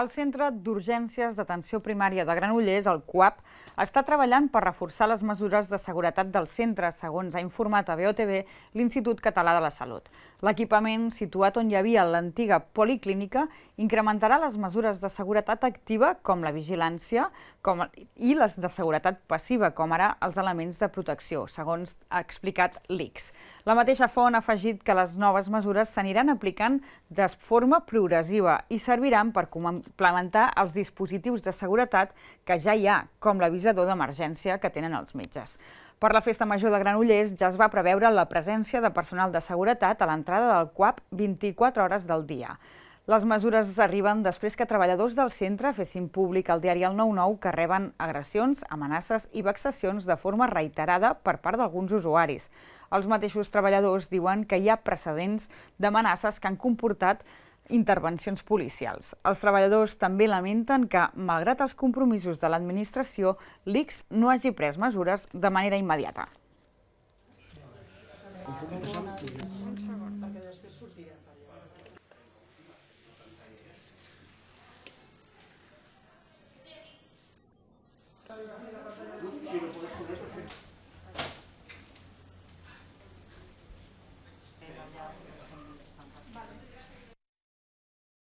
El Centre d'Urgències d'Atenció Primària de Granollers, el CUAP, està treballant per reforçar les mesures de seguretat del centre, segons ha informat a BOTV l'Institut Català de la Salut. L'equipament, situat on hi havia l'antiga policlínica, incrementarà les mesures de seguretat activa, com la vigilància, com, i les de seguretat passiva, com ara els elements de protecció, segons ha explicat l'ICS. La mateixa font ha afegit que les noves mesures s'aniran aplicant de forma progressiva i serviran per complementar els dispositius de seguretat que ja hi ha, com l'avisador d'emergència que tenen els metges. Per la Festa Major de Granollers ja es va preveure la presència de personal de seguretat a l'entrada del CUAP 24 hores del dia. Les mesures arriben després que treballadors del centre fessin públic al diari El 9-9 que reben agressions, amenaces i vexacions de forma reiterada per part d'alguns usuaris. Els mateixos treballadors diuen que hi ha precedents d'amenaces que han comportat intervencions policials. Els treballadors també lamenten que, malgrat els compromisos de l'administració, l'ICS no hagi pres mesures de manera immediata.